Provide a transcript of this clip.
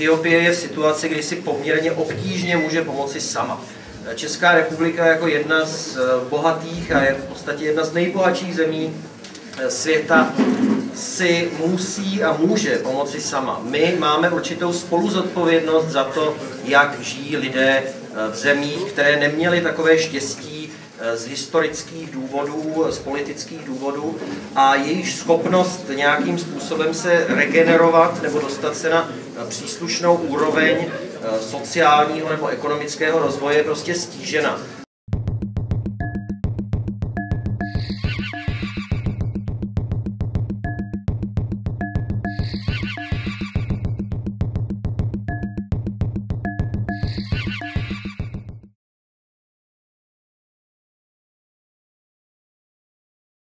Etiopie je v situaci, kdy si poměrně obtížně může pomoci sama. Česká republika jako jedna z bohatých a je v podstatě jedna z nejbohatších zemí světa si musí a může pomoci sama. My máme určitou spoluzodpovědnost za to, jak žijí lidé v zemích, které neměly takové štěstí eh, z historických důvodů, z politických důvodů a jejich schopnost nějakým způsobem se regenerovat nebo dostat se na eh, příslušnou úroveň eh, sociálního nebo ekonomického rozvoje je prostě stížena.